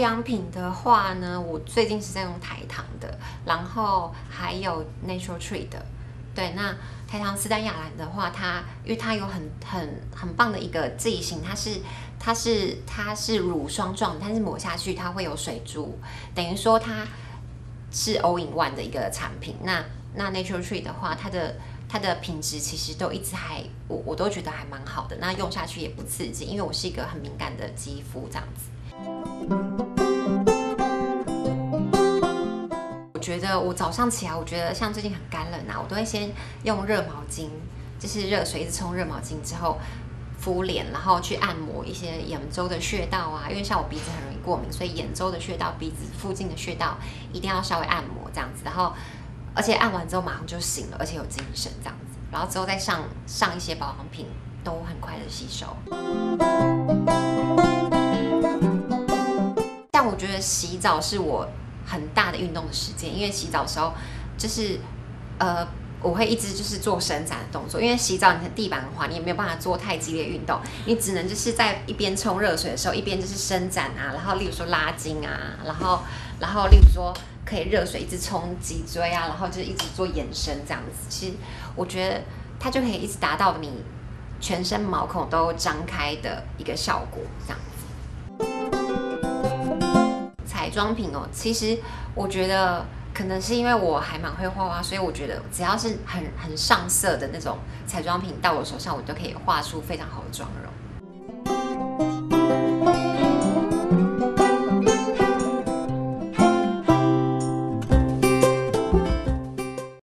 妆品的话呢，我最近是在用台糖的，然后还有 Natural Tree 的。对，那台糖斯丹雅兰的话，它因为它有很很很棒的一个剂型，它是它是它是乳霜状，但是抹下去它会有水珠，等于说它是 All in One 的一个产品。那那 Natural Tree 的话，它的它的品质其实都一直还我我都觉得还蛮好的，那用下去也不刺激，因为我是一个很敏感的肌肤这样子。得我早上起来，我觉得像最近很干冷啊，我都会先用热毛巾，就是热水一直冲热毛巾之后敷脸，然后去按摩一些眼周的穴道啊，因为像我鼻子很容易过敏，所以眼周的穴道、鼻子附近的穴道一定要稍微按摩这样子，然后而且按完之后马上就醒了，而且有精神这样子，然后之后再上上一些保养品，都很快的吸收。但我觉得洗澡是我很大的运动的时间，因为洗澡的时候就是呃，我会一直就是做伸展的动作，因为洗澡你的地板滑，你也没有办法做太激烈运动，你只能就是在一边冲热水的时候，一边就是伸展啊，然后例如说拉筋啊，然后然后例如说可以热水一直冲脊椎啊，然后就一直做延伸这样子，其实我觉得它就可以一直达到你全身毛孔都张开的一个效果，这样。妆品哦，其实我觉得可能是因为我还蛮会画画，所以我觉得只要是很很上色的那种彩妆品到我手上，我都可以画出非常好的妆容。